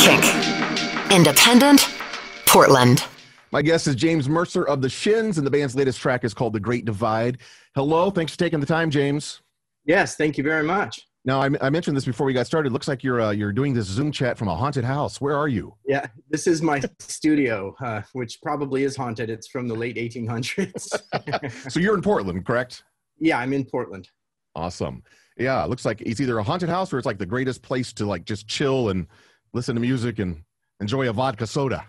kink. Independent, Portland. My guest is James Mercer of the Shins, and the band's latest track is called The Great Divide. Hello, thanks for taking the time, James. Yes, thank you very much. Now, I, I mentioned this before we got started. Looks like you're uh, you're doing this Zoom chat from a haunted house. Where are you? Yeah, this is my studio, uh, which probably is haunted. It's from the late 1800s. so you're in Portland, correct? Yeah, I'm in Portland. Awesome. Yeah, it looks like it's either a haunted house or it's like the greatest place to like just chill and listen to music and enjoy a vodka soda.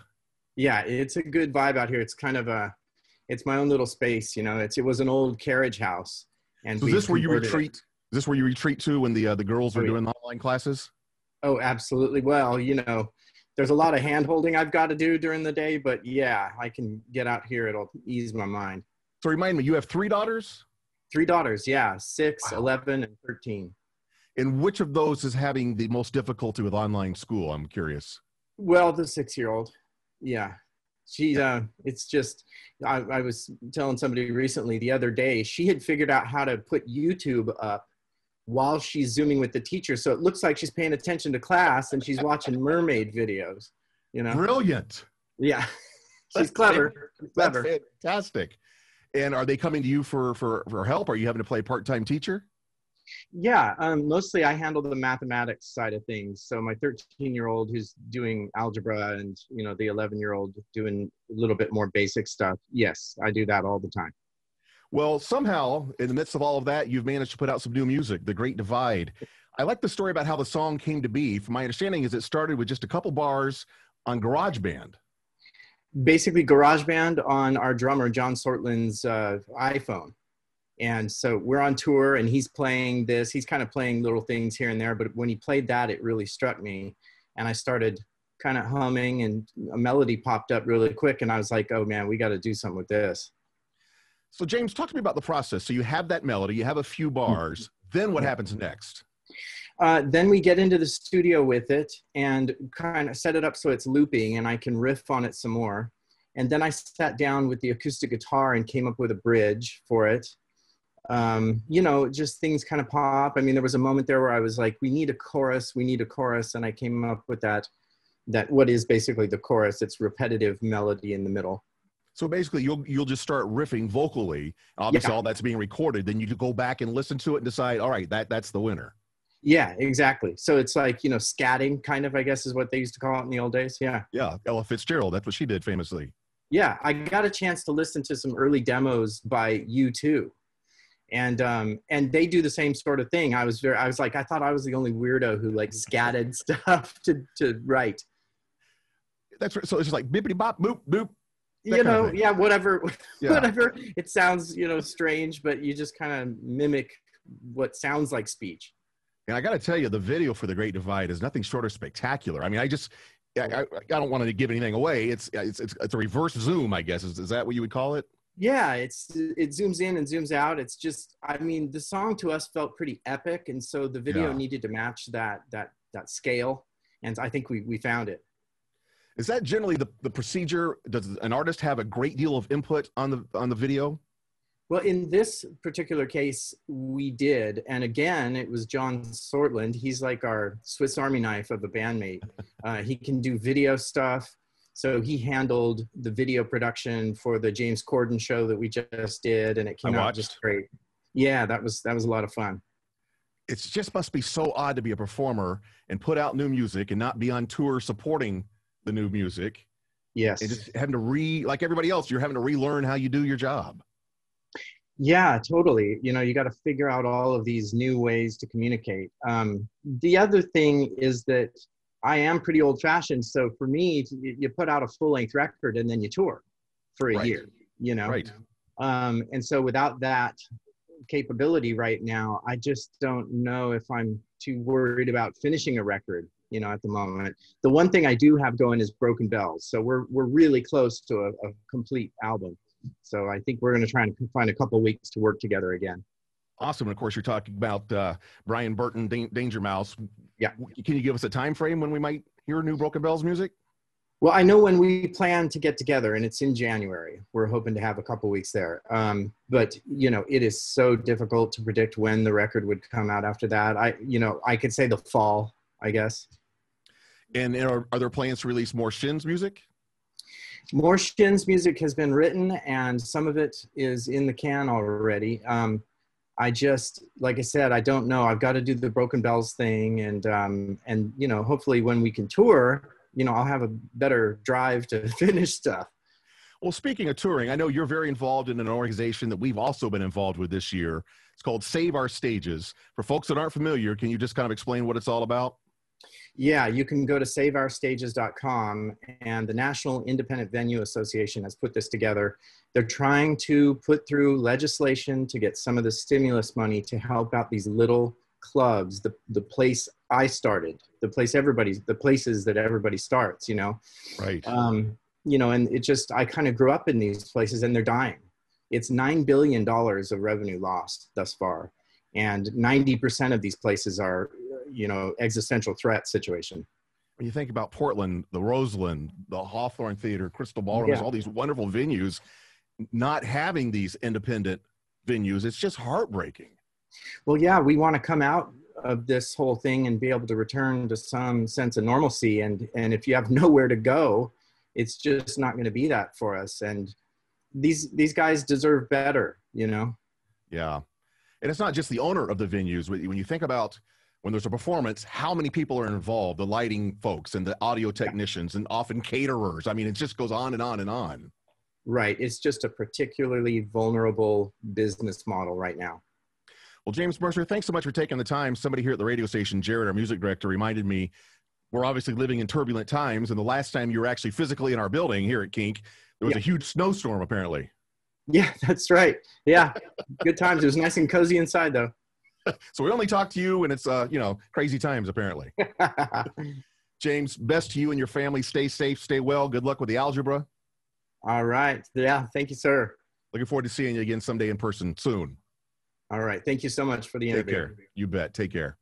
Yeah, it's a good vibe out here. It's kind of a, it's my own little space. You know, it's it was an old carriage house. And so is this where you retreat? It is this where you retreat to when the uh, the girls are oh, yeah. doing online classes? Oh, absolutely. Well, you know, there's a lot of hand holding I've got to do during the day, but yeah, I can get out here. It'll ease my mind. So remind me, you have three daughters? Three daughters, yeah, six, wow. 11, and 13. And which of those is having the most difficulty with online school? I'm curious. Well, the six year old. Yeah. She, uh, it's just, I, I was telling somebody recently the other day, she had figured out how to put YouTube up while she's zooming with the teacher. So it looks like she's paying attention to class and she's watching mermaid videos. You know, brilliant. Yeah, she's clever. clever. That's fantastic. And are they coming to you for for for help? Are you having to play part time teacher? Yeah, um, mostly I handle the mathematics side of things. So my 13 year old who's doing algebra, and you know the 11 year old doing a little bit more basic stuff. Yes, I do that all the time. Well, somehow, in the midst of all of that, you've managed to put out some new music, The Great Divide. I like the story about how the song came to be. From my understanding, is it started with just a couple bars on GarageBand. Basically, GarageBand on our drummer Jon Sortland's uh, iPhone, and so we're on tour, and he's playing this. He's kind of playing little things here and there, but when he played that, it really struck me, and I started kind of humming, and a melody popped up really quick, and I was like, "Oh man, we got to do something with this." So, James, talk to me about the process. So, you have that melody, you have a few bars. Then, what happens next? Uh, then we get into the studio with it and kind of set it up so it's looping and I can riff on it some more. And then I sat down with the acoustic guitar and came up with a bridge for it. Um, you know, just things kind of pop. I mean, there was a moment there where I was like, we need a chorus, we need a chorus. And I came up with that, that what is basically the chorus. It's repetitive melody in the middle. So basically, you'll you'll just start riffing vocally. Obviously, yeah. all that's being recorded. Then you go back and listen to it and decide, all right, that that's the winner. Yeah, exactly. So it's like you know, scatting, kind of, I guess, is what they used to call it in the old days. Yeah. Yeah, Ella Fitzgerald. That's what she did famously. Yeah, I got a chance to listen to some early demos by U2, and um, and they do the same sort of thing. I was very, I was like, I thought I was the only weirdo who like scatted stuff to to write. That's right. So it's just like bippity bop boop boop you know yeah whatever yeah. whatever it sounds you know strange but you just kind of mimic what sounds like speech and i got to tell you the video for the great divide is nothing short of spectacular i mean i just I, I, I don't want to give anything away it's, it's it's it's a reverse zoom i guess is, is that what you would call it yeah it's it zooms in and zooms out it's just i mean the song to us felt pretty epic and so the video yeah. needed to match that that that scale and i think we we found it is that generally the, the procedure? Does an artist have a great deal of input on the on the video? Well, in this particular case, we did. And again, it was Jon Sortland. He's like our Swiss Army knife of a bandmate. Uh, he can do video stuff. So he handled the video production for the James Corden show that we just did, and it came out just great. Yeah, that was that was a lot of fun. It just must be so odd to be a performer and put out new music and not be on tour supporting the new music. Yes. And just having to re, like everybody else, you're having to relearn how you do your job. Yeah, totally. You know, you got to figure out all of these new ways to communicate. Um, the other thing is that I am pretty old fashioned. So for me, you put out a full length record and then you tour for a right. year, you know? Right. Um, and so without that capability right now, I just don't know if I'm too worried about finishing a record you know, at the moment. The one thing I do have going is Broken Bells. So we're, we're really close to a, a complete album. So I think we're going to try and find a couple weeks to work together again. Awesome. And of course, you're talking about uh, Brian Burton, Danger Mouse. Yeah. Can you give us a time frame when we might hear new Broken Bells music? Well, I know when we plan to get together, and it's in January. We're hoping to have a couple weeks there. Um, but you know, it is so difficult to predict when the record would come out after that. I, you know, I could say the fall, I guess And are, are there plans to release more Shins music? More Shins music has been written, and some of it is in the can already. Um, I just, like I said, I don't know. I've got to do the Broken Bells thing, and um, and you know, hopefully, when we can tour, you know, I'll have a better drive to finish stuff. Well, speaking of touring, I know you're very involved in an organization that we've also been involved with this year. It's called Save Our Stages. For folks that aren't familiar, can you just kind of explain what it's all about? Yeah, you can go to saveourstages.com, and the National Independent Venue Association has put this together. They're trying to put through legislation to get some of the stimulus money to help out these little clubs, the, the place I started, the place everybody, the places that everybody starts, you know? Right. Um, you know, and it just, I kind of grew up in these places and they're dying. It's $9 billion of revenue lost thus far. And 90% of these places are you know existential threat situation. When you think about portland the roseland the hawthorne theater crystal ballroom yeah. all these wonderful venues not having these independent venues it's just heartbreaking. Well yeah we want to come out of this whole thing and be able to return to some sense of normalcy. And and if you have nowhere to go it's just not going to be that for us. And these these guys deserve better you know? Yeah. And it's not just the owner of the venues. When you think about when there's a performance, how many people are involved? The lighting folks and the audio technicians and often caterers. I mean, it just goes on and on and on. Right. It's just a particularly vulnerable business model right now. Well, James Mercer, thanks so much for taking the time. Somebody here at the radio station, Jared, our music director, reminded me we're obviously living in turbulent times. And the last time you were actually physically in our building here at Kink, there was yeah. a huge snowstorm, apparently. Yeah, that's right. Yeah, good times. It was nice and cozy inside, though. so we only talk to you when it's uh, you know, crazy times apparently. James, best to you and your family. Stay safe, stay well. Good luck with the algebra. All right. Yeah, thank you, sir. Looking forward to seeing you again someday in person soon. All right. Thank you so much for the interview. Take care. You bet. Take care.